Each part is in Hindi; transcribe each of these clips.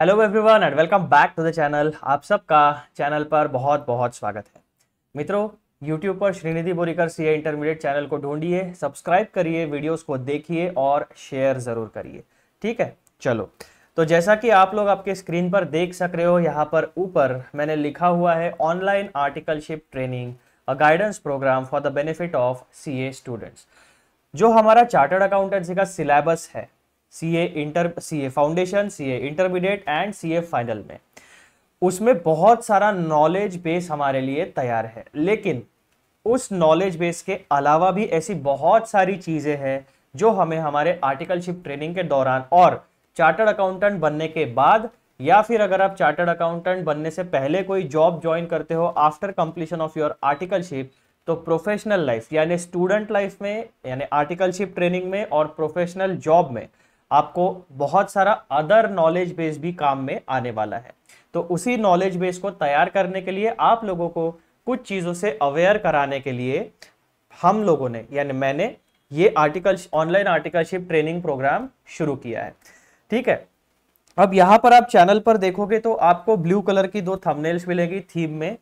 Hello everyone and welcome back to the channel आप सबका चैनल पर बहुत बहुत स्वागत है। मित्रों यूट्यूब पर Shrinidhi Borikar C intermediate channel को ढूंढिए सब्सक्राइब करिए वीडियोस को देखिए और शेयर ज़रूर करिए। ठीक है? चलो। तो जैसा कि आप लोग आपके स्क्रीन पर देख सक रहे हो, यहाँ पर ऊपर मैंने लिखा हुआ है online articleship training a guidance program for the benefit of C students जो हमारा चार्टर्ड अकाउंटेंसी का सिलेबस है C A inter C A foundation C A intermediate and C A final में। उसमें बहुत सारा नॉलेज बेस हमारे लिए तैयार है, लेकिन उस नॉलेज बेस के अलावा भी ऐसी बहुत सारी चीज़ें हैं जो हमें हमारे आर्टिकलशिप ट्रेनिंग के दौरान और चार्टर्ड अकाउंटेंट बनने के बाद या फिर अगर आप चार्टर्ड अकाउंटेंट बनने से पहले कोई जॉब ज्वाइन करते हो after completion of your articleship तो प्रोफेशनल लाइफ यानी स्टूडेंट लाइफ में यानी आर्टिकलशिप ट्रेनिंग में और प्रोफेशनल जॉब में आपको बहुत सारा अदर नॉलेज बेस भी काम में आने वाला है। तो उसी नॉलेज बेस को तैयार करने के लिए आप लोगों को कुछ चीज़ों से अवेयर कराने के लिए हम लोगों ने, यानी मैंने ये article online articleship training program शुरू किया है। ठीक है? अब यहाँ पर आप चैनल पर देखोगे तो आपको ब्लू कलर की दो थंबनेल्स मिलेगी थीम में।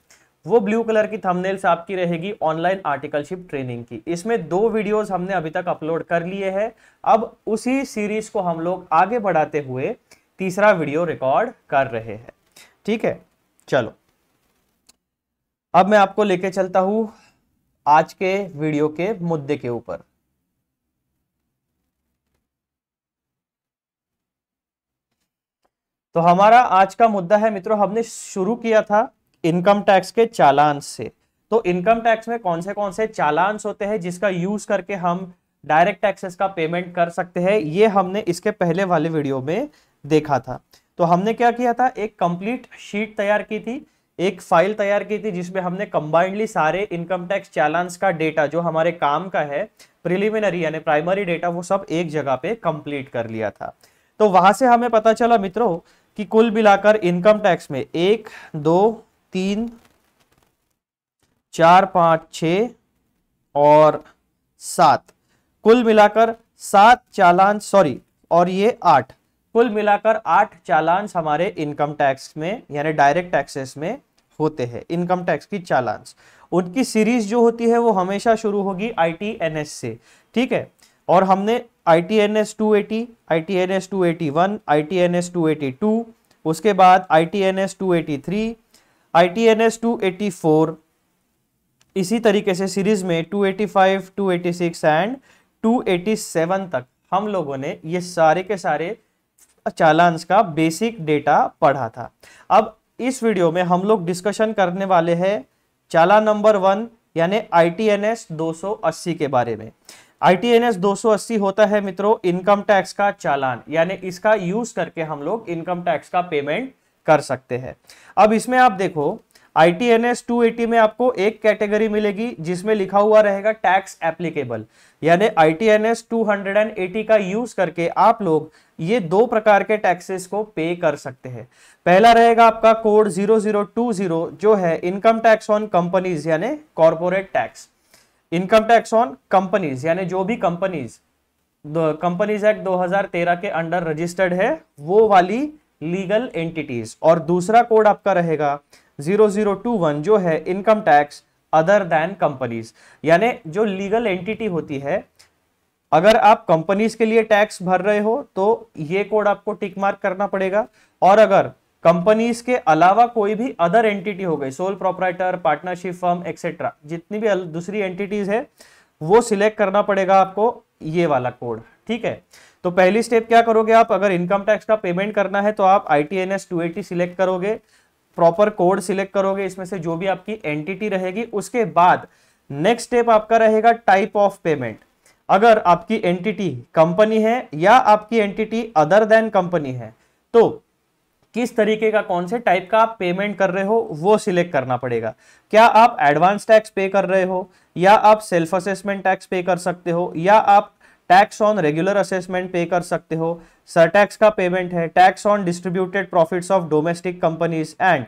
वो ब्लू कलर की थंबनेल्स आपकी रहेगी ऑनलाइन आर्टिकलशिप ट्रेनिंग की। इसमें दो वीडियोस हमने अभी तक अपलोड कर लिए हैं। अब उसी सीरीज़ को हम लोग आगे बढ़ाते हुए तीसरा वीडियो रिकॉर्ड कर रहे हैं। ठीक है? चलो। अब मैं आपको लेके चलता हूँ आज के वीडियो के मुद्दे के ऊपर। तो हमारा आज का मुद्दा है, मित्रों, हमने शुरू किया था इनकम टैक्स के चालान से। तो इनकम टैक्स में कौन से कौन से चालान होते हैं जिसका यूज़ करके हम डायरेक्ट टैक्सेस का पेमेंट कर सकते हैं, ये हमने इसके पहले वाले वीडियो में देखा था। तो हमने क्या किया था? एक कंप्लीट शीट तैयार की थी, एक फ़ाइल तैयार की थी जिसमें हमने कंबाइंडली सारे इनकम टैक्स चालान का डेटा जो हमारे काम का है प्रिलिमिनरी यानी प्राइमरी डेटा वो सब एक जगह पे कंप्लीट कर लिया था। तो वहाँ से हमें पता चला मित्रों कि कुल मिलाकर इनकम टैक्स में एक, दो तीन, चार, पाँच, छ और सात। कुल मिलाकर सात चालान सॉरी और ये आठ। कुल मिलाकर आठ चालान हमारे इनकम टैक्स में, यानी डायरेक्ट टैक्सेस में होते हैं इनकम टैक्स की चालान्स उनकी सीरीज़ जो होती है, वो हमेशा शुरू होगी आईटीएनएस से, ठीक है? और हमने I T N S two eighty I T N S two eighty one I T N S two eighty two उसके बाद I T N S two eighty three I T N S two eighty four इसी तरीके से सीरीज़ में 285, 286 एंड 287 तक हम लोगों ने ये सारे के सारे चालान का बेसिक डेटा पढ़ा था। अब इस वीडियो में हम लोग डिस्कशन करने वाले हैं चालान नंबर वन यानी आई टी एन एस दो सौ अस्सी के बारे में। आई टी एन एस दो सौ अस्सी होता है मित्रों इनकम टैक्स का चालान यानी इसका यूज़ करके हम लोग इनकम टैक्स का पेमेंट कर सकते हैं। अब इसमें आप देखो I T N S two eighty में आपको एक कैटेगरी मिलेगी जिसमें लिखा हुआ रहेगा टैक्स एप्लीकेबल। यानी I T N S two hundred and eighty का यूज़ करके आप लोग ये दो प्रकार के टैक्सेस को पे कर सकते हैं। पहला रहेगा आपका code zero zero two zero जो है इनकम टैक्स ऑन कंपनीज़ यानी corporate tax income tax on companies यानी जो भी कंपनीज़ कंपनीज़ एक्ट 2013 के अंडर रजिस्टर्ड है, वो वाली लीगल एंटिटीज। और दूसरा कोड आपका रहेगा 0021 जो है income tax other than companies. यानी जो लीगल एंटिटी होती है, अगर आप कंपनीज़ के लिए टैक्स भर रहे हो तो ये कोड आपको टिक मार्क करना पड़ेगा। और अगर कंपनीज़ के अलावा कोई भी अदर एंटिटी हो गई sole proprietor partnership firm etcetera जितनी भी दूसरी एंटिटीज है, वो सिलेक्ट करना पड़ेगा आपको ये वाला कोड। ठीक है? तो पहली स्टेप क्या करोगे आप? अगर इनकम टैक्स का पेमेंट करना है तो आप I T N S two eighty select करोगे प्रॉपर कोड सिलेक्ट करोगे, इसमें से जो भी आपकी एंटिटी रहेगी, उसके बाद नेक्स्ट स्टेप आपका रहेगा टाइप ऑफ़ पेमेंट अगर आपकी एंटिटी कंपनी है या आपकी एंटिटी अदर देन कंपनी है तो किस तरीके का, कौन से टाइप का आप पेमेंट कर रहे हो, वो सिलेक्ट करना पड़ेगा। क्या आप एडवांस टैक्स पे कर रहे हो, या आप सेल्फ असेसमेंट टैक्स पे कर सकते हो, या आप tax on regular assessment pay कर सकते हो। सर, टैक्स का पेमेंट है। Tax on distributed profits of domestic companies and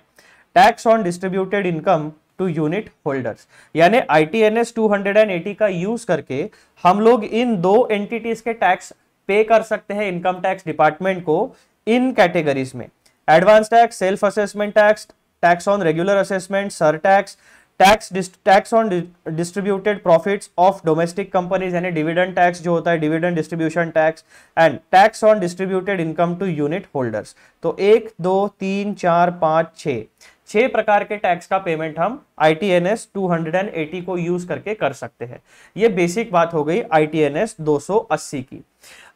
tax on distributed income to unit holders. यानी I T N S two hundred and eighty का यूज़ करके हम लोग इन दो एंटिटीज के टैक्स पे कर सकते हैं इनकम टैक्स डिपार्टमेंट को इन कैटेगरीज में। Advance tax self assessment tax tax on regular assessment surtax tax tax on distributed profits of domestic companies, यानी डिविडेंड टैक्स जो होता है, dividend distribution tax and tax on distributed income to unit holders. तो एक, दो, तीन, चार, पाँच, छः। छह प्रकार के टैक्स का पेमेंट हम I T N S two hundred and eighty को यूज़ करके कर सकते हैं। ये बेसिक बात हो गई आई टी एन एस दो सौ अस्सी की।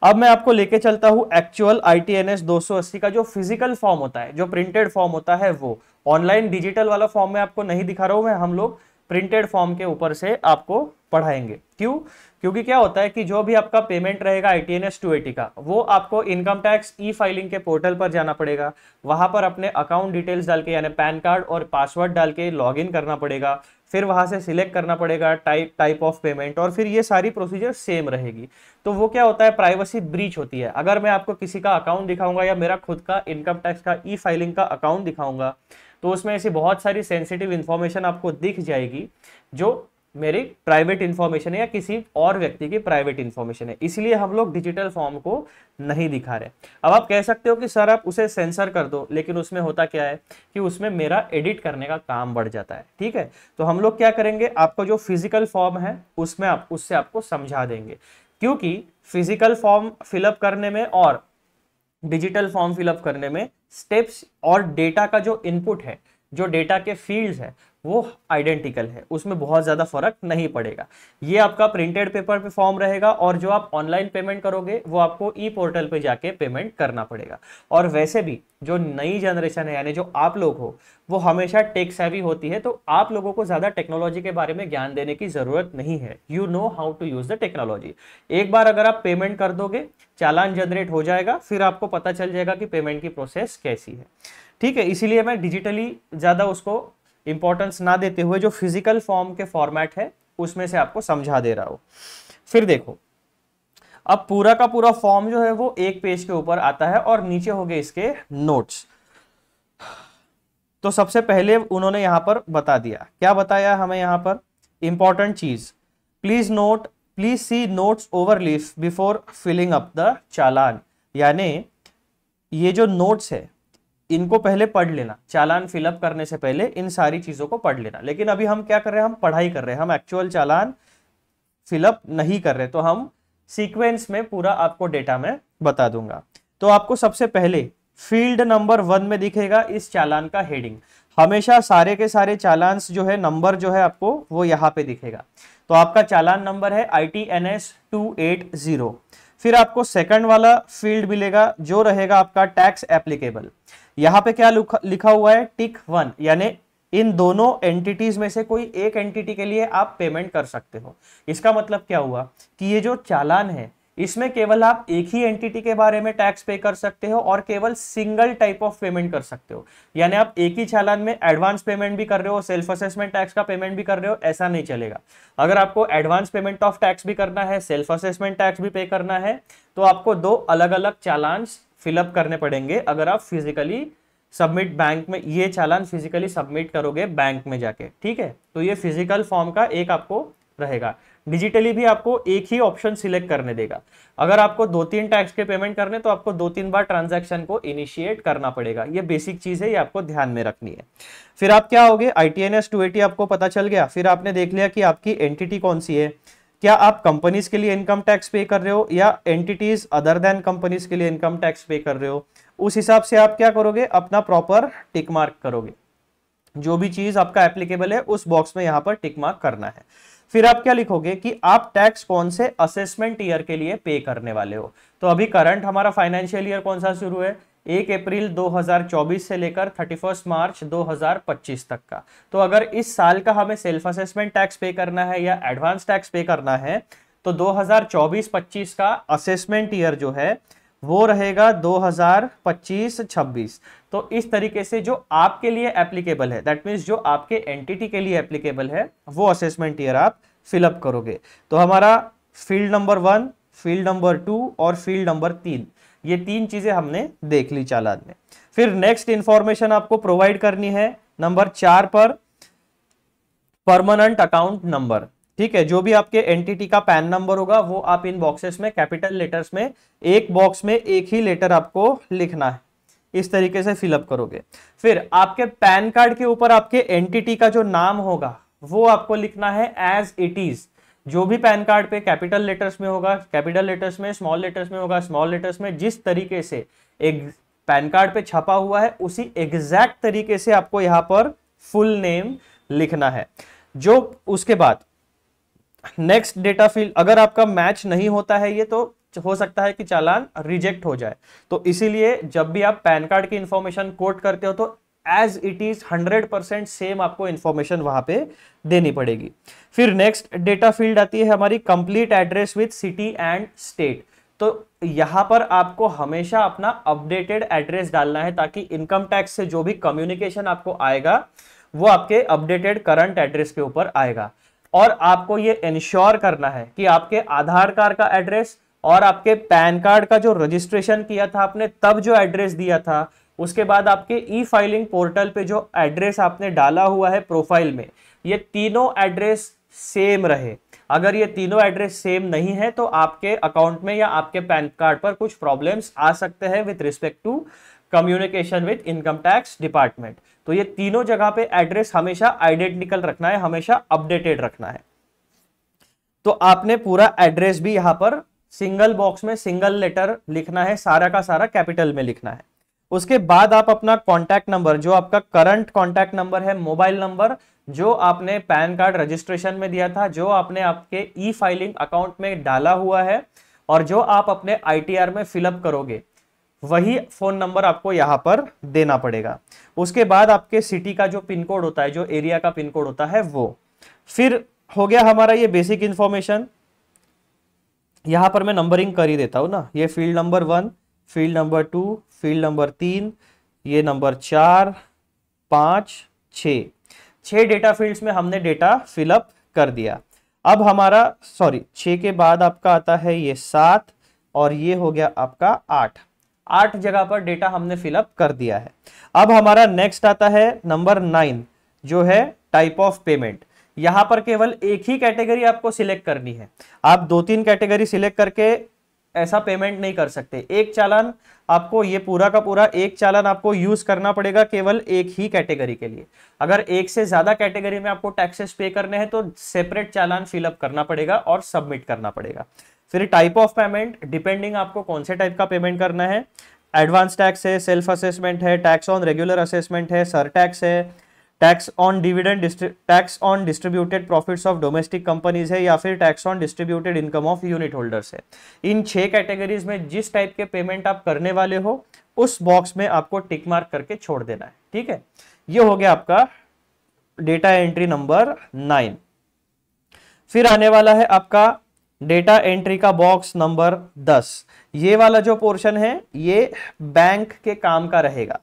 अब मैं आपको लेके चलता हूँ actual I T N S दो का जो फ़िज़िकल फॉर्म होता है, जो प्रिंटेड फॉर्म होता है वो। ऑनलाइन डिजिटल वाला फॉर्म में आपको नहीं दिखा रहा हूँ, मैं हम लोग प्रिंटेड फॉर्म के ऊपर से आपको पढ़ाएँगे। क्यों? क्योंकि क्या होता है कि जो भी आपका पेमेंट रहेगा I T N S two eighty का, वो आपको इनकम टैक्स ई फाइलिंग के पोर्टल पर जाना पड़ेगा। वहाँ पर अपने अकाउंट डिटेल्स डाल के, यानी पैन कार्ड और पासवर्ड डाल के लॉग इन करना पड़ेगा। फिर वहाँ से सिलेक्ट करना पड़ेगा टाइप टाइप ऑफ़ पेमेंट और फिर ये सारी प्रोसीजर सेम रहेगी। तो वो क्या होता है? प्राइवेसी ब्रीच होती है। अगर मैं आपको किसी का अकाउंट दिखाऊँगा या मेरा खुद का इनकम टैक्स का ई फाइलिंग का अकाउंट दिखाऊँगा तो उसमें ऐसी बहुत सारी सेंसिटिव इंफॉर्मेशन आपको दिख जाएगी, जो मेरी प्राइवेट इंफॉर्मेशन है या किसी और व्यक्ति की प्राइवेट इंफॉर्मेशन है। इसलिए हम लोग डिजिटल फॉर्म को नहीं दिखा रहे। अब आप कह सकते हो कि, सर, आप उसे सेंसर कर दो। लेकिन उसमें होता क्या है कि उसमें मेरा एडिट करने का काम बढ़ जाता है। ठीक है? तो हम लोग क्या करेंगे? आपको जो फ़िज़िकल फॉर्म है, उसमें आप, उससे आपको समझा देंगे। क्योंकि फ़िज़िकल फॉर्म फिलअप करने में और डिजिटल फॉर्म फिलअप करने में स्टेप्स और डेटा का जो इनपुट है जो डेटा के फील्ड्स है, वो आइडेंटिकल है। उसमें बहुत ज़्यादा फ़र्क नहीं पड़ेगा। ये आपका प्रिंटेड पेपर पे फॉर्म रहेगा और जो आप ऑनलाइन पेमेंट करोगे, वो आपको ई पोर्टल पे जाके पेमेंट करना पड़ेगा। और वैसे भी, जो नई जनरेशन है, यानी जो आप लोग हो, वो हमेशा टेक सेवी होती है तो आप लोगों को ज़्यादा टेक्नोलॉजी के बारे में ज्ञान देने की ज़रूरत नहीं है। You know how to use the technology एक बार अगर आप पेमेंट कर दोगे, चालान जनरेट हो जाएगा, फिर आपको पता चल जाएगा कि पेमेंट की प्रोसेस कैसी है। ठीक है, इसीलिए मैं डिजिटली ज़्यादा उसको इंपॉर्टेंस ना देते हुए जो फ़िज़िकल फॉर्म के फॉर्मेट है, उसमें से आपको समझा दे रहा हूँ। फिर देखो, अब पूरा का पूरा फॉर्म जो है वो एक पेज के ऊपर आता है और नीचे हो गए इसके नोट्स तो सबसे पहले उन्होंने यहाँ पर बता दिया। क्या बताया हमें यहाँ पर? Important cheese. Please note please see notes overleaf before filling up the challan यानी ये जो नोट्स है इनको पहले पढ़ लेना, चालान फिलअप करने से पहले इन सारी चीज़ों को पढ़ लेना। लेकिन अभी हम क्या कर रहे हैं? हम पढ़ाई कर रहे हैं। हम एक्चुअल चालान फिलअप नहीं कर रहे तो हम सीक्वेंस में पूरा आपको डेटा में बता दूँगा। तो आपको सबसे पहले फ़ील्ड नंबर वन में दिखेगा इस चालान का हेडिंग हमेशा सारे के सारे चालान जो है नंबर जो है आपको वो यहाँ पे दिखेगा। तो आपका चालान नंबर है I T N S two eight zero फिर आपको सेकंड वाला फ़ील्ड मिलेगा, जो रहेगा आपका टैक्स एप्लीकेबल यहाँ पे क्या लिखा हुआ है? टिक वन, यानी इन दोनों एंटिटीज में से कोई एक एंटिटी के लिए आप पेमेंट कर सकते हो। इसका मतलब क्या हुआ? कि ये जो चालान है, इसमें केवल आप एक ही एंटिटी के बारे में टैक्स पे कर सकते हो और केवल सिंगल टाइप ऑफ़ पेमेंट कर सकते हो। यानी आप एक ही चालान में एडवांस पेमेंट भी कर रहे हो सेल्फ असेसमेंट टैक्स का पेमेंट भी कर रहे हो, ऐसा नहीं चलेगा। अगर आपको एडवांस पेमेंट ऑफ़ टैक्स भी करना है सेल्फ असेसमेंट टैक्स भी पे करना है तो आपको दो अलग अलग चालान फिलअप करने पड़ेंगे। अगर आप फिजिकली सबमिट बैंक में ये चालान फिजिकली सबमिट करोगे बैंक में जाके, ठीक है? तो ये फ़िज़िकल फॉर्म का एक आपको रहेगा। डिजिटली भी आपको एक ही ऑप्शन सिलेक्ट करने देगा। अगर आपको दो तीन टैक्स के पेमेंट करने तो आपको दो तीन बार ट्रांजैक्शन को इनिशिएट करना पड़ेगा। ये बेसिक चीज़ है, ये आपको ध्यान में रखनी है। फिर आप क्या होगे? आई टी आपको पता चल गया। फिर आपने देख लिया कि आपकी एंटिटी कौन सी है? क्या आप कंपनीज़ के लिए इनकम टैक्स पे कर रहे हो या एंटिटीज अदर देन कंपनीज़ के लिए इनकम टैक्स पे कर रहे हो? उस हिसाब से आप क्या करोगे? अपना प्रॉपर टिक मार्क करोगे। जो भी चीज़ आपका एप्लीकेबल है, उस बॉक्स में यहाँ पर टिक मार्क करना है। फिर आप क्या लिखोगे कि आप टैक्स कौन से असेसमेंट ईयर के लिए पे करने वाले हो? तो अभी करंट हमारा फाइनेंशियल ईयर कौन सा शुरू है? एक अप्रैल 2024 से लेकर 31 मार्च 2025 तक का। तो अगर इस साल का हमें सेल्फ असेसमेंट टैक्स पे करना है या एडवांस टैक्स पे करना है तो 2024-25 का असेसमेंट ईयर जो है, वो रहेगा 2025-26 तो इस तरीके से जो आपके लिए एप्लीकेबल है दैट मीन्स जो आपके एंटिटी के लिए एप्लीकेबल है, वो असेसमेंट ईयर आप फिलअप करोगे। तो हमारा field number one field number two और फ़ील्ड नंबर तीन। ये तीन चीज़ें हमने देख ली चालान में। फिर नेक्स्ट इंफॉर्मेशन आपको प्रोवाइड करनी है नंबर चार पर परमानेंट अकाउंट नंबर ठीक है, जो भी आपके एंटिटी का पैन नंबर होगा, वो आप इन बॉक्सेस में कैपिटल लेटर्स में, एक बॉक्स में एक ही लेटर आपको लिखना है। इस तरीके से फिलअप करोगे। फिर आपके पैन कार्ड के ऊपर आपके एंटिटी का जो नाम होगा, वो आपको लिखना है एज इट इज़ जो भी पैन कार्ड पे कैपिटल लेटर्स में होगा, कैपिटल लेटर्स में, स्मॉल लेटर्स में होगा, स्मॉल लेटर्स में जिस तरीके से एक पैन कार्ड पे छपा हुआ है, उसी एग्जैक्ट तरीके से आपको यहाँ पर फुल नेम लिखना है। जो उसके बाद नेक्स्ट डेटा फ़ील्ड अगर आपका मैच नहीं होता है ये तो हो सकता है कि चालान रिजेक्ट हो जाए। तो इसीलिए जब भी आप पैन कार्ड की इंफॉर्मेशन कोट करते हो तो as it is hundred percent same आपको इंफॉर्मेशन वहाँ पे देनी पड़ेगी। फिर नेक्स्ट डेटा फ़ील्ड आती है हमारी complete address with city and state तो यहाँ पर आपको हमेशा अपना अपडेटेड एड्रेस डालना है ताकि इनकम टैक्स से जो भी कम्युनिकेशन आपको आएगा, वो आपके अपडेटेड करंट एड्रेस के ऊपर आएगा। और आपको ये इंश्योर करना है कि आपके आधार कार्ड का एड्रेस और आपके पैन कार्ड का जो रजिस्ट्रेशन किया था आपने, तब जो एड्रेस दिया था उसके बाद आपके ई फाइलिंग पोर्टल पे जो एड्रेस आपने डाला हुआ है प्रोफ़ाइल में, ये तीनों एड्रेस सेम रहे। अगर ये तीनों एड्रेस सेम नहीं है तो आपके अकाउंट में या आपके पैन कार्ड पर कुछ प्रॉब्लम्स आ सकते हैं with respect to communication with income tax department तो ये तीनों जगह पे एड्रेस हमेशा आइडेंटिकल रखना है, हमेशा अपडेटेड रखना है। तो आपने पूरा एड्रेस भी यहाँ पर सिंगल बॉक्स में सिंगल लेटर लिखना है, सारा का सारा कैपिटल में लिखना है। उसके बाद आप अपना कॉन्टैक्ट नंबर जो आपका करंट कॉन्टैक्ट नंबर है मोबाइल नंबर जो आपने पैन कार्ड रजिस्ट्रेशन में दिया था, जो आपने आपके ई फाइलिंग अकाउंट में डाला हुआ है, और जो आप अपने आईटीआर में फिलअप करोगे, वही फ़ोन नंबर आपको यहाँ पर देना पड़ेगा। उसके बाद आपके सिटी का जो पिन कोड होता है, जो एरिया का पिन कोड होता है, वो। फिर हो गया हमारा ये बेसिक इंफॉर्मेशन यहाँ पर मैं नंबरिंग कर ही देता हूँ ना। ये field number one field number two field number तीन, ये नंबर चार, पाँच, छ। छह डेटा फील्ड्स में हमने डेटा फिलअप कर दिया। अब हमारा सॉरी छ के बाद आपका आता है ये सात और ये हो गया आपका आठ। आठ जगह पर डेटा हमने फिलअप कर दिया है। अब हमारा नेक्स्ट आता है नंबर नाइन जो है टाइप ऑफ़ पेमेंट यहाँ पर केवल एक ही कैटेगरी आपको सिलेक्ट करनी है। आप दो तीन कैटेगरी सिलेक्ट करके ऐसा पेमेंट नहीं कर सकते। एक चालान आपको ये पूरा का पूरा, एक चालान आपको यूज़ करना पड़ेगा केवल एक ही कैटेगरी के लिए। अगर एक से ज़्यादा कैटेगरी में आपको टैक्सेस पे करने हैं तो सेपरेट चालान फिलअप करना पड़ेगा और सबमिट करना पड़ेगा। फिर टाइप ऑफ़ पेमेंट डिपेंडिंग आपको कौन से टाइप का पेमेंट करना है। एडवांस टैक्स है सेल्फ असेसमेंट है टैक्स ऑन रेगुलर असेसमेंट है सर टैक्स है tax on dividend tax on distributed profits of domestic companies है या फिर tax on distributed income of unit holders है। इन छह कैटेगरीज में जिस टाइप के पेमेंट आप करने वाले हो, उस बॉक्स में आपको टिक मार्क करके छोड़ देना है। ठीक है? ये हो गया आपका डेटा एंट्री नंबर नाइन। फिर आने वाला है आपका डेटा एंट्री का बॉक्स नंबर दस। ये वाला जो पोर्शन है, ये बैंक के काम का रहेगा।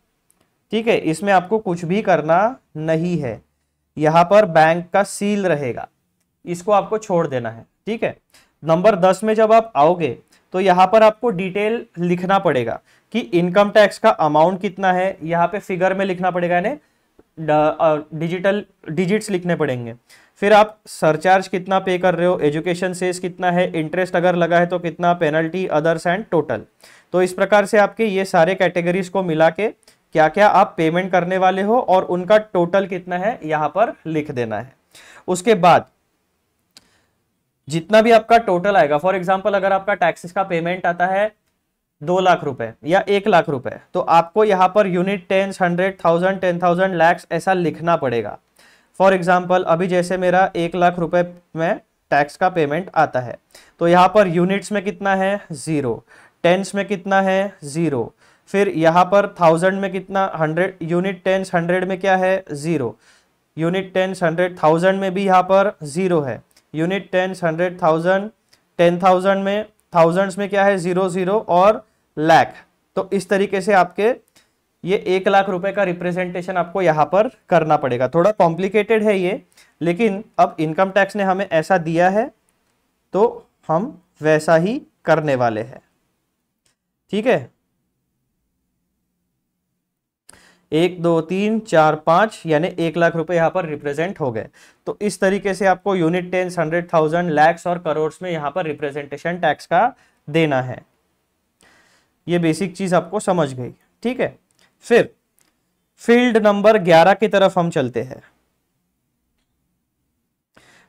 ठीक है, इसमें आपको कुछ भी करना नहीं है। यहाँ पर बैंक का सील रहेगा। इसको आपको छोड़ देना है, ठीक है? नंबर दस में जब आप आओगे तो यहाँ पर आपको डिटेल लिखना पड़ेगा कि इनकम टैक्स का अमाउंट कितना है। यहाँ पे फिगर में लिखना पड़ेगा, यानी डिजिटल डिजिट्स लिखने पड़ेंगे। फिर आप सरचार्ज कितना पे कर रहे हो एजुकेशन सेस कितना है इंटरेस्ट अगर लगा है तो कितना पेनल्टी अदर्स एंड टोटल तो इस प्रकार से आपके ये सारे कैटेगरीज को मिला के क्या क्या आप पेमेंट करने वाले हो और उनका टोटल कितना है, यहाँ पर लिख देना है। उसके बाद, जितना भी आपका टोटल आएगा फॉर एग्ज़ाम्पल अगर आपका टैक्सेस का पेमेंट आता है दो लाख रुपए या एक लाख रुपए तो आपको यहाँ पर unit tens hundred thousand ten thousand lakhs ऐसा लिखना पड़ेगा। फॉर एग्ज़ाम्पल अभी जैसे मेरा एक लाख रुपए में टैक्स का पेमेंट आता है तो यहाँ पर यूनिट्स में कितना है? ज़ीरो टेंस में कितना है? ज़ीरो फिर यहाँ पर थाउज़ेंड में कितना? हंड्रेड यूनिट टेंस हंड्रेड में क्या है? Zero unit tens hundred thousand में भी यहाँ पर ज़ीरो है. Unit tens hundred thousand ten thousand में थाउजेंड्स में क्या है? ज़ीरो ज़ीरो और लैख तो इस तरीके से आपके ये एक लाख रुपए का रिप्रेजेंटेशन आपको यहाँ पर करना पड़ेगा। थोड़ा कॉम्प्लिकेटेड है ये, लेकिन अब इनकम टैक्स ने हमें ऐसा दिया है तो हम वैसा ही करने वाले हैं। ठीक है? एक, दो, तीन, चार, पाँच, यानी एक लाख रुपए यहाँ पर रिप्रेजेंट हो गए। तो इस तरीके से आपको unit tens hundred thousand lakhs और करोड़ में यहाँ पर रिप्रेजेंटेशन टैक्स का देना है। ये बेसिक चीज़ आपको समझ गई। ठीक है? फिर फ़ील्ड नंबर 11 की तरफ़ हम चलते हैं।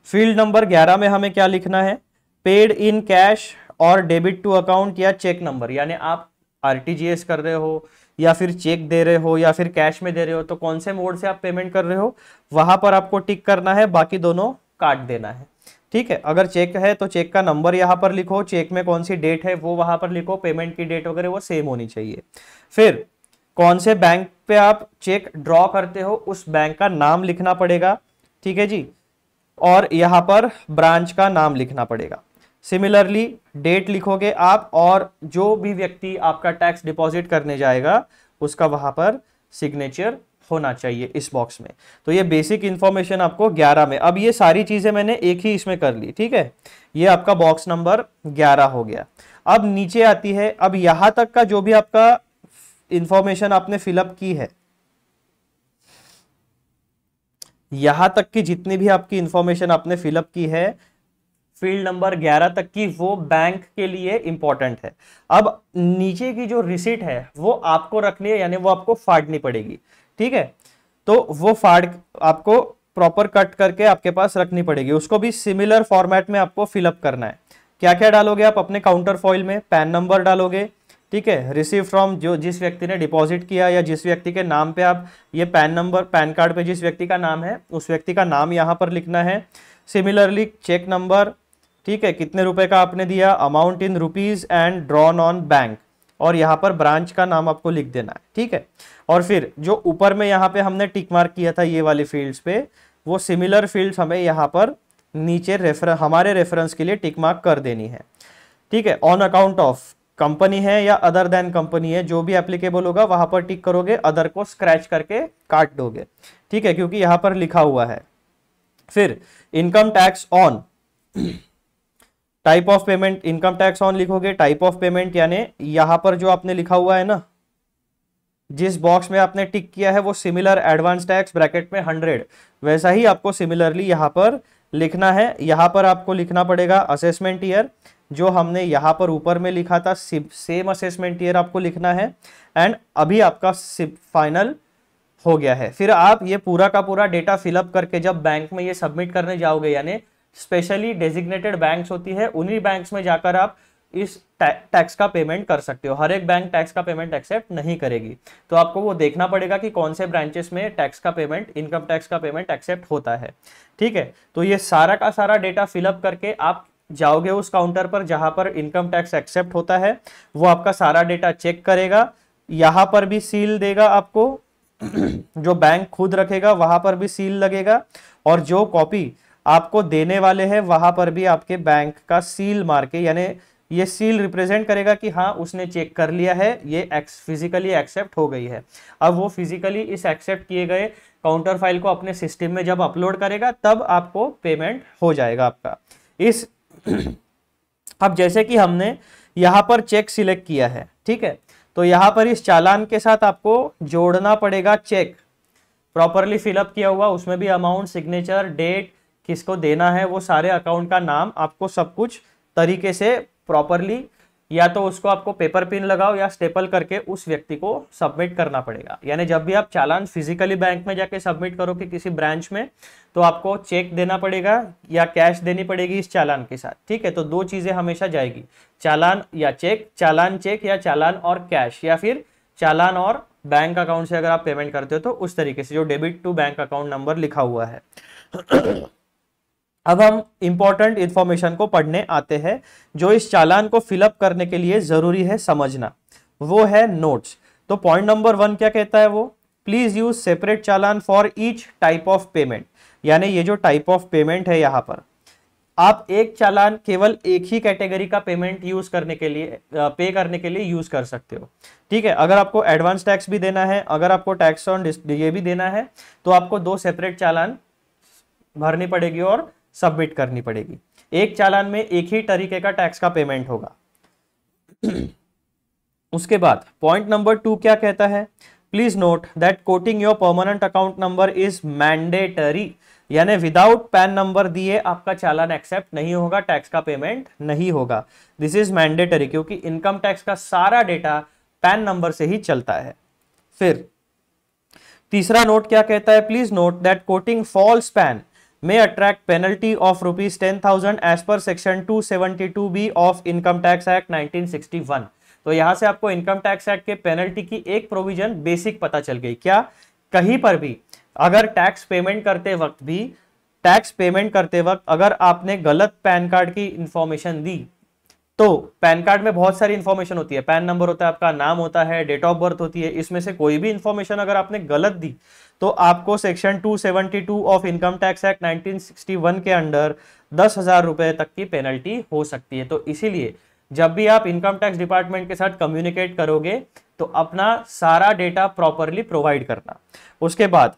फ़ील्ड नंबर 11 में हमें क्या लिखना है? पेड इन कैश और डेबिट टू अकाउंट या चेक नंबर यानी आप आरटीजीएस कर रहे हो या फिर चेक दे रहे हो या फिर कैश में दे रहे हो तो कौन से मोड से आप पेमेंट कर रहे हो, वहाँ पर आपको टिक करना है, बाकी दोनों काट देना है। ठीक है, अगर चेक है तो चेक का नंबर यहाँ पर लिखो चेक में कौन सी डेट है वो वहाँ पर लिखो पेमेंट की डेट वगैरह वो सेम होनी चाहिए। फिर, कौन से बैंक पे आप चेक ड्रॉ करते हो, उस बैंक का नाम लिखना पड़ेगा। ठीक है जी? और यहाँ पर ब्रांच का नाम लिखना पड़ेगा। सिमिलरली डेट लिखोगे आप और जो भी व्यक्ति आपका टैक्स डिपॉजिट करने जाएगा, उसका वहाँ पर सिग्नेचर होना चाहिए इस बॉक्स में। तो ये बेसिक इंफॉर्मेशन आपको 11 में। अब ये सारी चीज़ें मैंने एक ही इसमें कर ली, ठीक है? ये आपका बॉक्स नंबर 11 हो गया। अब नीचे आती है, अब यहाँ तक का जो भी आपका इंफॉर्मेशन आपने फिलअप की है, यहाँ तक की जितनी भी आपकी इंफॉर्मेशन आपने फिलअप की है फ़ील्ड नंबर 11 तक की वो बैंक के लिए इंपॉर्टेंट है। अब नीचे की जो रिसिट है, वो आपको रखनी है, यानी वो आपको फाड़नी पड़ेगी। ठीक है? तो वो फाड़, आपको प्रॉपर कट करके आपके पास रखनी पड़ेगी। उसको भी सिमिलर फॉर्मेट में आपको फिलअप करना है। क्या क्या डालोगे आप अपने काउंटर फॉइल में? पैन नंबर डालोगे। ठीक है? रिसीव फ्रॉम जो, जिस व्यक्ति ने डिपॉजिट किया या जिस व्यक्ति के नाम पे आप ये पैन नंबर पैन कार्ड पे जिस व्यक्ति का नाम है, उस व्यक्ति का नाम यहाँ पर लिखना है। सिमिलरली चेक नंबर ठीक है, कितने रुपए का आपने दिया? Amount in rupees and drawn on bank और यहाँ पर ब्रांच का नाम आपको लिख देना है, ठीक है? और फिर जो ऊपर में यहाँ पे हमने टिक मार्क किया था ये वाली फील्ड्स पे, वो सिमिलर फील्ड्स हमें यहाँ पर नीचे रेफर हमारे रेफरेंस के लिए टिक मार्क कर देनी है, ठीक है? ऑन अकाउंट ऑफ़ कंपनी है या अदर देन कंपनी है, जो भी एप्लीकेबल होगा, वहाँ पर टिक करोगे अदर को स्क्रैच करके काट दोगे, ठीक है? क्योंकि यहाँ पर लिखा हुआ है। फिर income tax on type of payment income tax on लिखोगे टाइप ऑफ़ पेमेंट यानी यहाँ पर जो आपने लिखा हुआ है ना, जिस बॉक्स में आपने टिक किया है वो सिमिलर एडवांस टैक्स ब्रैकेट में हंड्रेड वैसा ही आपको सिमिलरली यहाँ पर लिखना है। यहाँ पर आपको लिखना पड़ेगा असेसमेंट ईयर जो हमने यहाँ पर ऊपर में लिखा था सेम असेसमेंट ईयर आपको लिखना है। एंड अभी आपका फाइनल हो गया है। फिर आप ये पूरा का पूरा डेटा फिलअप करके जब बैंक में ये सबमिट करने जाओगे, यानी स्पेशली डेजिग्नेटेड बैंक्स होती है, उन्हीं बैंक्स में जाकर आप इस टैक्स का पेमेंट कर सकते हो। हर एक बैंक टैक्स का पेमेंट एक्सेप्ट नहीं करेगी। तो आपको वो देखना पड़ेगा कि कौन से ब्रांचेस में टैक्स का पेमेंट, इनकम टैक्स का पेमेंट एक्सेप्ट होता है। ठीक है? तो ये सारा का सारा डेटा फिलअप करके आप जाओगे उस काउंटर पर जहाँ पर इनकम टैक्स एक्सेप्ट होता है, वो आपका सारा डेटा चेक करेगा। यहाँ पर भी सील देगा आपको। जो बैंक खुद रखेगा, वहाँ पर भी सील लगेगा। और जो कॉपी आपको देने वाले हैं, वहाँ पर भी आपके बैंक का सील मार के, यानी ये सील रिप्रेजेंट करेगा कि हाँ उसने चेक कर लिया है, ये एक्स फिजिकली एक्सेप्ट हो गई है। अब वो फिजिकली इस एक्सेप्ट किए गए काउंटर फ़ाइल को अपने सिस्टम में जब अपलोड करेगा, तब आपको पेमेंट हो जाएगा आपका। इस, अब जैसे कि हमने यहाँ पर चेक सिलेक्ट किया है, ठीक है? तो यहाँ पर इस चालान के साथ आपको जोड़ना पड़ेगा चेक प्रॉपरली फिलअप किया हुआ, उसमें भी अमाउंट सिग्नेचर डेट किसको देना है, वो सारे अकाउंट का नाम आपको सब कुछ तरीके से प्रॉपरली या तो उसको आपको पेपर पिन लगाओ या स्टेपल करके उस व्यक्ति को सबमिट करना पड़ेगा। यानी जब भी आप चालान फिजिकली बैंक में जाके सबमिट करोगे किसी ब्रांच में तो आपको चेक देना पड़ेगा या कैश देनी पड़ेगी इस चालान के साथ। ठीक है तो दो चीज़ें हमेशा जाएगी। चालान या चेक चालान चेक या चालान और कैश या फिर चालान और बैंक अकाउंट से अगर आप पेमेंट करते हो तो उस तरीके से जो debit to bank account number लिखा हुआ है। अब हम इंपॉर्टेंट इंफॉर्मेशन को पढ़ने आते हैं, जो इस चालान को फिलअप करने के लिए ज़रूरी है समझना। वो है नोट्स तो पॉइंट नंबर वन क्या कहता है वो? Please use separate challan for each type of payment यानी ये जो टाइप ऑफ़ पेमेंट है यहाँ पर। आप एक चालान केवल एक ही कैटेगरी का पेमेंट यूज़ करने के लिए पे करने के लिए यूज़ कर सकते हो। ठीक है, अगर आपको एडवांस टैक्स भी देना है, अगर आपको टैक्स ऑन ये भी देना है तो आपको दो सेपरेट चालान भरनी पड़ेगी और सबमिट करनी पड़ेगी। एक चालान में एक ही तरीके का टैक्स का पेमेंट होगा। उसके बाद पॉइंट नंबर टू क्या कहता है? Please note that quoting your permanent account number is mandatory, यानी विदाउट पैन नंबर दिए आपका चालान एक्सेप्ट नहीं होगा, टैक्स का पेमेंट नहीं होगा। दिस इज़ मैंडेटरी क्योंकि इनकम टैक्स का सारा डेटा पैन नंबर से ही चलता है। फिर तीसरा नोट क्या कहता है? Please note that quoting false PAN. May attract penalty of rupees 10000 as per section 272b of income tax act 1961 तो यहाँ से आपको इनकम टैक्स एक्ट के पेनल्टी की एक प्रोविज़न बेसिक पता चल गई। क्या? कहीं पर भी। अगर टैक्स पेमेंट करते वक्त भी टैक्स पेमेंट करते वक्त अगर आपने गलत पैन कार्ड की इंफॉर्मेशन दी तो पैन कार्ड में बहुत सारी इंफॉर्मेशन होती है। पैन नंबर होता है, आपका नाम होता है डेट ऑफ़ बर्थ होती है, इसमें से कोई भी इंफॉर्मेशन अगर आपने गलत दी तो आपको section 272 of income tax act 1961 के अंडर दस हज़ार रुपए तक की पेनल्टी हो सकती है। तो इसीलिए जब भी आप इनकम टैक्स डिपार्टमेंट के साथ कम्युनिकेट करोगे तो अपना सारा डेटा प्रॉपरली प्रोवाइड करना। उसके बाद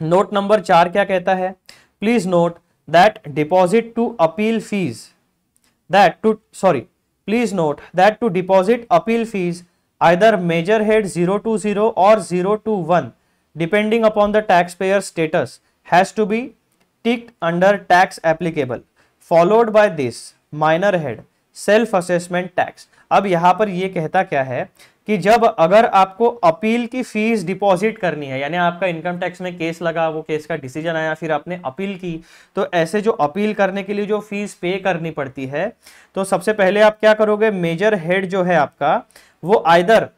नोट नंबर चार क्या कहता है? Please note that deposit to appeal fees that to sorry please note that to deposit appeal fees either major head 020 or 021 depending upon the taxpayer status has to be ticked under tax applicable followed by this minor head self assessment tax अब यहाँ पर यह कहता क्या है कि जब अगर आपको अपील की फ़ीस डिपॉजिट करनी है, यानी आपका इनकम टैक्स में केस लगा, वो केस का डिसीज़न आया, फिर आपने अपील की तो ऐसे जो अपील करने के लिए जो फ़ीस पे करनी पड़ती है तो सबसे पहले आप क्या करोगे? मेजर हेड जो है आपका, वो आइदर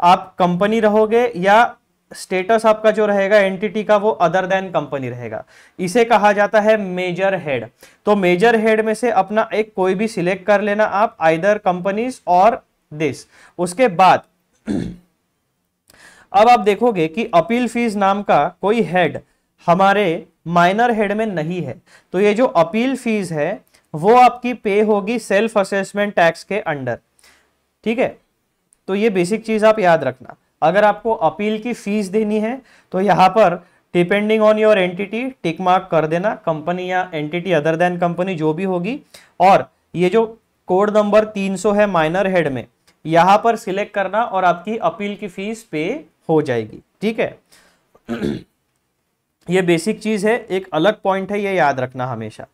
आप कंपनी रहोगे या स्टेटस आपका जो रहेगा एंटिटी का, वो अदर देन कंपनी रहेगा। इसे कहा जाता है मेजर हेड तो मेजर हेड में से अपना एक कोई भी सिलेक्ट कर लेना आप आइदर कंपनीज़ और दिस उसके बाद, अब आप देखोगे कि अपील फ़ीस नाम का कोई हेड हमारे माइनर हेड में नहीं है। तो ये जो अपील फ़ीस है, वो आपकी पे होगी सेल्फ असेसमेंट टैक्स के अंडर ठीक है? तो ये बेसिक चीज़ आप याद रखना। अगर आपको अपील की फ़ीस देनी है तो यहाँ पर depending on your entity tick mark कर देना कंपनी या एंटिटी अदर देन कंपनी जो भी होगी। और ये जो कोड नंबर 300 है माइनर हेड में यहाँ पर सिलेक्ट करना और आपकी अपील की फ़ीस पे हो जाएगी। ठीक है? ये बेसिक चीज़ है, एक अलग पॉइंट है, ये याद रखना हमेशा।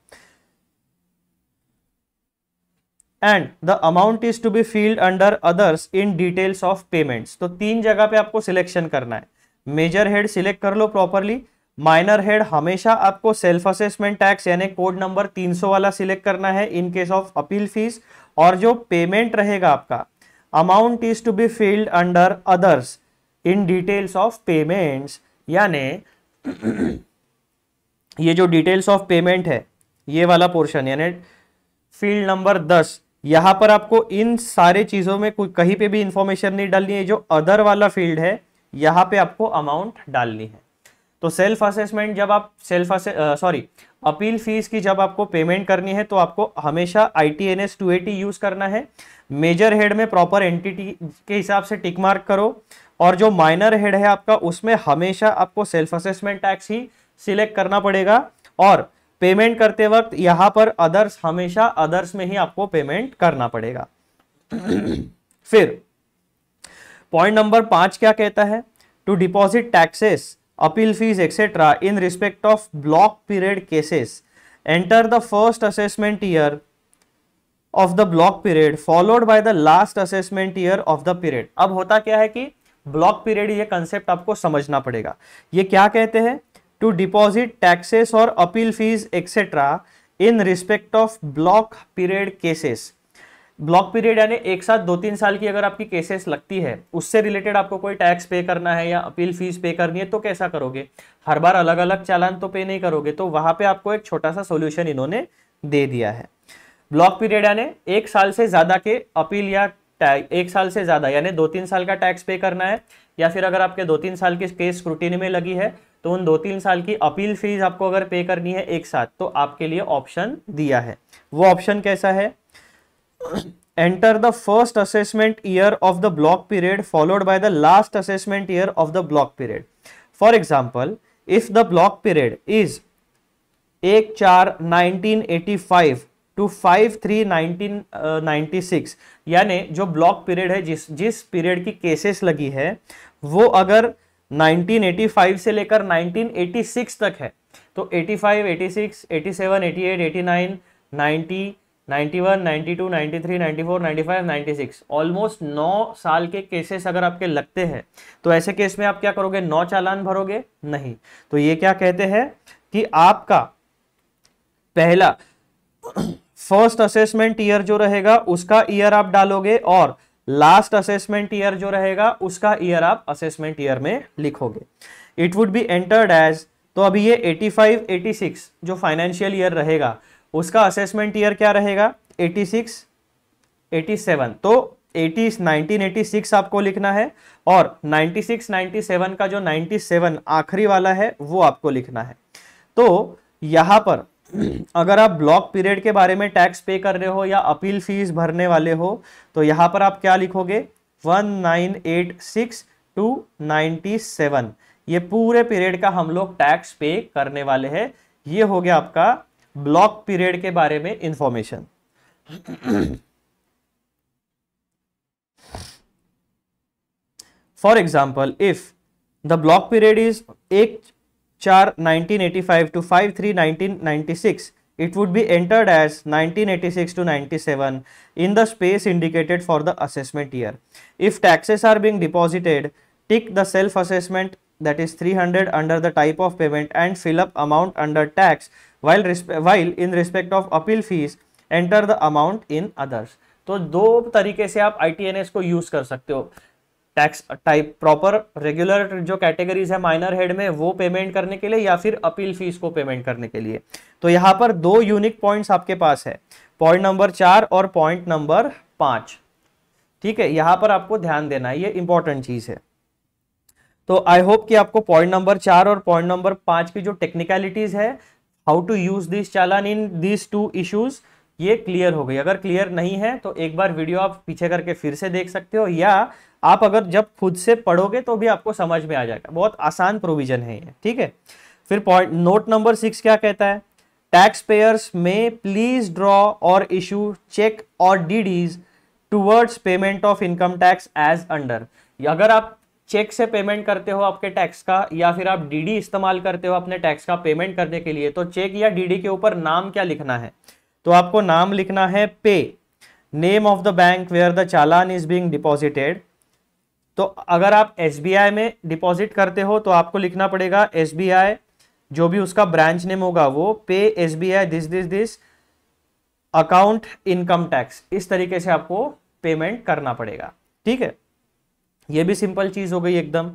And the amount is to be filled under others in details of payments तो तीन जगह पे आपको सिलेक्शन करना है। मेजर हेड सिलेक्ट कर लो प्रॉपरली माइनर हेड हमेशा आपको सेल्फ असेसमेंट टैक्स यानी कोड नंबर 300 वाला सिलेक्ट करना है in case of appeal fees और जो पेमेंट रहेगा आपका amount is to be filled under others in details of payments यानी, ये जो डिटेल्स ऑफ़ पेमेंट है, ये वाला पोर्शन यानी फ़ील्ड नंबर दस, यहाँ पर आपको इन सारे चीज़ों में कोई, कहीं पे भी इंफॉर्मेशन नहीं डालनी है, जो अदर वाला फ़ील्ड है, यहाँ पे आपको अमाउंट डालनी है। तो सेल्फ असेसमेंट जब आप सेल्फ सॉरी अपील फ़ीस की जब आपको पेमेंट करनी है तो आपको हमेशा I T N S two eighty use करना है। मेजर हेड में प्रॉपर एंटिटी के हिसाब से टिक मार्क करो और जो माइनर हेड है आपका, उसमें हमेशा आपको सेल्फ असेसमेंट टैक्स ही सिलेक्ट करना पड़ेगा और पेमेंट करते वक्त यहाँ पर अदर्स, हमेशा अदर्स में ही आपको पेमेंट करना पड़ेगा। फिर, पॉइंट नंबर पाँच क्या कहता है? To deposit taxes, appeal fees etcetera in respect of block period cases enter the first assessment year of the block period followed by the last assessment year of the period अब होता क्या है कि ब्लॉक पीरियड ये कंसेप्ट आपको समझना पड़ेगा। ये क्या कहते हैं? टू डिपॉजिट टैक्सेस और appeal fees etcetera in respect of block period cases block period यानी एक साथ दो तीन साल की अगर आपकी केसेस लगती है, उससे रिलेटेड आपको कोई टैक्स पे करना है या अपील फ़ीस पे करनी है तो कैसा करोगे? हर बार अलग अलग चालान तो पे नहीं करोगे तो वहाँ पे आपको एक छोटा सा सोल्यूशन इन्होंने दे दिया है। ब्लॉक पीरियड यानी एक साल से ज़्यादा के अपील या एक साल से ज़्यादा, यानी दो तीन साल का टैक्स पे करना है, या फिर अगर आपके दो तीन साल की केस स्क्रूटिनी में लगी है तो उन दो तीन साल की अपील फ़ीस आपको अगर पे करनी है एक साथ तो आपके लिए ऑप्शन दिया है। वो ऑप्शन कैसा है? Enter the first assessment year of the block period followed by the last assessment year of the block period for example if the block period is एक चार 1985 to five three nineteen ninety six यानी जो ब्लॉक पीरियड है जिस जिस पीरियड की केसेस लगी है वो अगर 1985 से लेकर 1986 तक है तो 85, 86, 87, 88, 89, 90 91, 92, 93, 94, 95, 96 ऑलमोस्ट नौ साल के केसेस अगर आपके लगते हैं तो ऐसे केस में आप क्या करोगे? नौ चालान भरोगे? नहीं। तो ये क्या कहते हैं कि आपका पहला फ़र्स्ट असेसमेंट ईयर जो रहेगा उसका ईयर आप डालोगे और लास्ट असेसमेंट ईयर जो रहेगा उसका ईयर आप असेसमेंट ईयर में लिखोगे। It would be entered as तो अभी ये 85, 86 जो फाइनेंशियल ईयर रहेगा उसका असेसमेंट ईयर क्या रहेगा? 86, 87 तो 80 1986 आपको लिखना है और 96 97 का जो 97 आखिरी वाला है वो आपको लिखना है। तो यहाँ पर अगर आप ब्लॉक पीरियड के बारे में टैक्स पे कर रहे हो या अपील फ़ीस भरने वाले हो तो यहाँ पर आप क्या लिखोगे? 1986 टू 97 ये पूरे पीरियड का हम लोग टैक्स पे करने वाले हैं। ये हो गया आपका ब्लॉक पीरियड के बारे में information for example if the block period is एक चार 1985 to 53 three it would be entered as 1986 to 97 in the space indicated for the assessment year if taxes are being deposited tick the self assessment that is 300 under the type of payment and fill amount under tax while while in respect of appeal fees enter the amount in others तो दो तरीके से आप आई टी एन एस को यूज़ कर सकते हो। टैक्स टाइप, प्रॉपर रेगुलर जो कैटेगरीज है माइनर हेड में, वो पेमेंट करने के लिए या फिर अपील फ़ीस को पेमेंट करने के लिए। तो यहाँ पर दो यूनिक पॉइंट्स आपके पास है। पॉइंट नंबर चार और पॉइंट नंबर पाँच। ठीक है, यहाँ पर आपको ध्यान देना है, ये इंपॉर्टेंट चीज़ है। तो आई होप कि आपको पॉइंट नंबर चार और पॉइंट नंबर पाँच की जो टेक्निकलिटीज है how to use this challan in this two issues ये क्लियर हो गई। अगर क्लियर नहीं है तो एक बार वीडियो आप पीछे करके फिर से देख सकते हो, या आप अगर जब खुद से पढ़ोगे तो भी आपको समझ में आ जाएगा। बहुत आसान प्रोविज़न है ये, ठीक है? फिर पॉइंट नोट नंबर सिक्स क्या कहता है? Tax payers may please draw और इशू चेक और DDs towards payment of income tax as under अगर आप चेक से पेमेंट करते हो आपके टैक्स का, या फिर आप डीडी इस्तेमाल करते हो अपने टैक्स का पेमेंट करने के लिए तो चेक या डीडी के ऊपर नाम क्या लिखना है? तो आपको नाम लिखना है पे name of the bank where the challan is being deposited तो अगर आप एसबीआई में डिपॉजिट करते हो तो आपको लिखना पड़ेगा एसबीआई जो भी उसका ब्रांच नेम होगा, वो pay as this this this account income tax इस तरीके से आपको पेमेंट करना पड़ेगा। ठीक है? ये भी सिंपल चीज़ हो गई एकदम।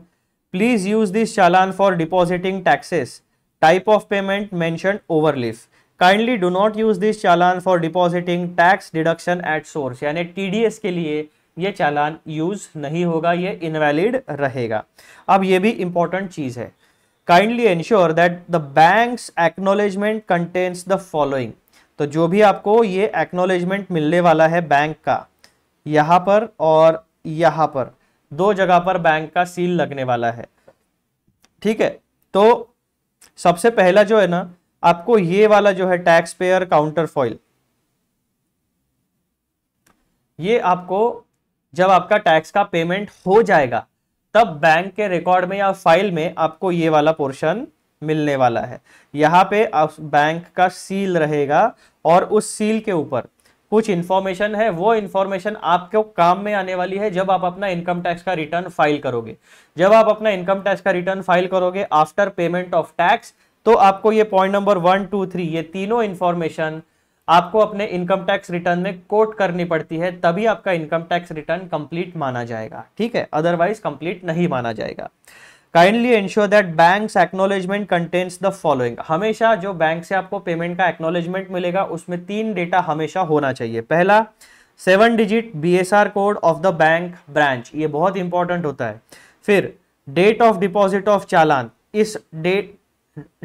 Please use this challan for depositing taxes type of payment mention ओवरलिफ kindly do not use this challan for depositing tax deduction at source यानी टीडीएस के लिए ये चालान यूज़ नहीं होगा, ये इनवैलिड रहेगा। अब ये भी इंपॉर्टेंट चीज़ है। Kindly ensure that the bank's acknowledgement contains the following तो जो भी आपको ये एक्नोलेजमेंट मिलने वाला है बैंक का, यहाँ पर और यहाँ पर, दो जगह पर बैंक का सील लगने वाला है। ठीक है? तो सबसे पहला जो है ना, आपको ये वाला जो है टैक्स पेयर काउंटर फॉइल ये आपको जब आपका टैक्स का पेमेंट हो जाएगा, तब बैंक के रिकॉर्ड में या फ़ाइल में आपको ये वाला पोर्शन मिलने वाला है। यहाँ पे आप बैंक का सील रहेगा और उस सील के ऊपर कुछ इंफॉर्मेशन है, वो इंफॉर्मेशन आपको काम में आने वाली है जब आप अपना इनकम टैक्स का रिटर्न फ़ाइल करोगे। जब आप अपना इनकम टैक्स का रिटर्न फ़ाइल करोगे आफ्टर पेमेंट ऑफ़ टैक्स तो आपको ये point number one two three ये तीनों इंफॉर्मेशन आपको अपने इनकम टैक्स रिटर्न में कोट करनी पड़ती है, तभी आपका इनकम टैक्स रिटर्न कंप्लीट माना जाएगा। ठीक है? अदरवाइज़ कंप्लीट नहीं माना जाएगा। Kindly ensure that bank acknowledgement contains the following हमेशा जो बैंक से आपको पेमेंट का एक्नोलेजमेंट मिलेगा, उसमें तीन डेटा हमेशा होना चाहिए। पहला seven digit BSR code of the bank branch ये बहुत इंपॉर्टेंट होता है। फिर date of deposit of challan. इस date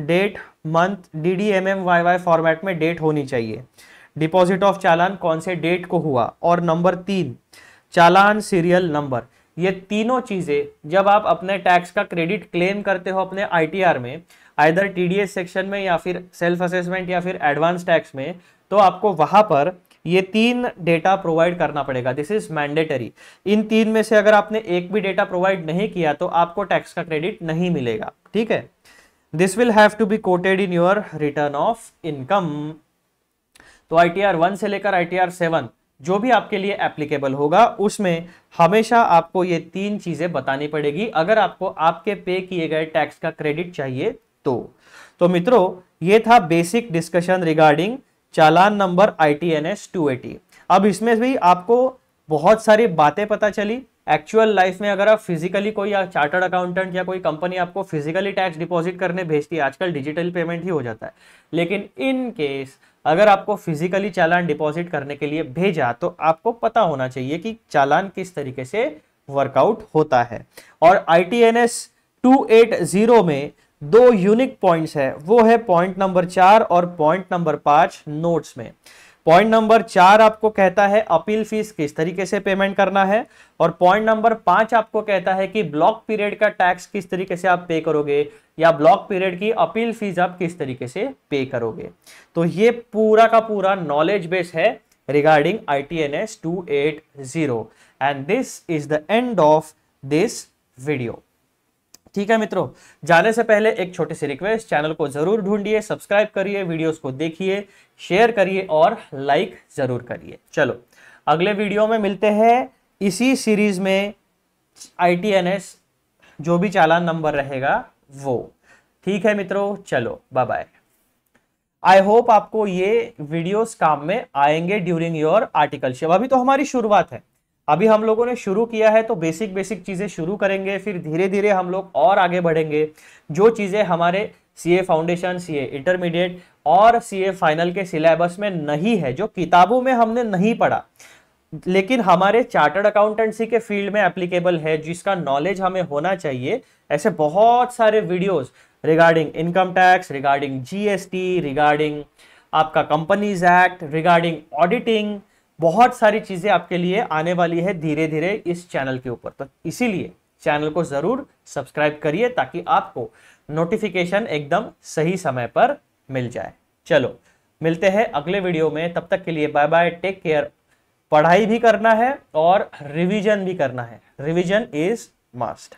date month D D M M Y Y format में डेट होनी चाहिए। डिपॉजिट ऑफ़ चालान कौन से डेट को हुआ? और नंबर तीन, चालान सीरियल नंबर ये तीनों चीज़ें जब आप अपने टैक्स का क्रेडिट क्लेम करते हो अपने आईटीआर में आइधर टीडीएस सेक्शन में या फिर सेल्फ असेसमेंट या फिर एडवांस टैक्स में तो आपको वहाँ पर ये तीन डेटा प्रोवाइड करना पड़ेगा। दिस इज़ मैंडेटरी इन तीन में से अगर आपने एक भी डेटा प्रोवाइड नहीं किया तो आपको टैक्स का क्रेडिट नहीं मिलेगा। ठीक है? This will have to be quoted in your return of income तो आई टी आर वन से लेकर आई टी आर सेवन जो भी आपके लिए एप्लीकेबल होगा, उसमें हमेशा आपको ये तीन चीज़ें बतानी पड़ेगी। अगर आपको आपके पे किए गए टैक्स का क्रेडिट चाहिए तो। तो मित्रों, ये था basic discussion regarding challan number I T N S two eighty अब इसमें भी आपको बहुत सारी बातें पता चली। एक्चुअल लाइफ में अगर आप फिजिकली कोई चार्टर्ड अकाउंटेंट या कोई कंपनी आपको फिजिकली टैक्स डिपॉजिट करने भेजती है, आजकल डिजिटल पेमेंट ही हो जाता है। लेकिन इन केस अगर आपको फिजिकली चालान डिपॉजिट करने के लिए भेजा तो आपको पता होना चाहिए कि चालान किस तरीके से वर्कआउट होता है। और I T N S two eight zero में दो यूनिक पॉइंट्स है। वो है पॉइंट नंबर चार और पॉइंट नंबर पाँच नोट्स में। पॉइंट नंबर चार आपको कहता है अपील फ़ीस किस तरीके से पेमेंट करना है? और पॉइंट नंबर पाँच आपको कहता है कि ब्लॉक पीरियड का टैक्स किस तरीके से आप पे करोगे? या ब्लॉक पीरियड की अपील फ़ीस आप किस तरीके से पे करोगे? तो ये पूरा का पूरा नॉलेज बेस है regarding I T N S two eight zero and this is the end of this video ठीक है मित्रों? जाने से पहले एक छोटी सी रिक्वेस्ट चैनल को ज़रूर ढूंढिए सब्सक्राइब करिए वीडियोस को देखिए शेयर करिए और लाइक ज़रूर करिए। चलो, अगले वीडियो में मिलते हैं। इसी सीरीज़ में आईटीएनएस जो भी चालान नंबर रहेगा, वो। ठीक है मित्रों? चलो बाय बाय आई होप आपको ये वीडियोस काम में आएँगे ड्यूरिंग योर आर्टिकल आर्टिकलशिप अभी तो हमारी शुरुआत है। अभी हम लोगों ने शुरू किया है तो बेसिक बेसिक चीज़ें शुरू करेंगे, फिर धीरे धीरे हम लोग और आगे बढ़ेंगे। जो चीज़ें हमारे C A foundation C A intermediate और सी ए फाइनल के सिलेबस में नहीं है, जो किताबों में हमने नहीं पढ़ा, लेकिन हमारे चार्टर्ड अकाउंटेंसी के फ़ील्ड में एप्लीकेबल है, जिसका नॉलेज हमें होना चाहिए। ऐसे बहुत सारे videos regarding income tax regarding GST regarding आपका कंपनीज़ एक्ट रिगार्डिंग ऑडिटिंग बहुत सारी चीज़ें आपके लिए आने वाली है धीरे धीरे इस चैनल के ऊपर। तो इसीलिए चैनल को ज़रूर सब्सक्राइब करिए ताकि आपको नोटिफिकेशन एकदम सही समय पर मिल जाए। चलो, मिलते हैं अगले वीडियो में। तब तक के लिए बाय बाय टेक केयर पढ़ाई भी करना है और रिवीजन भी करना है। Revision is must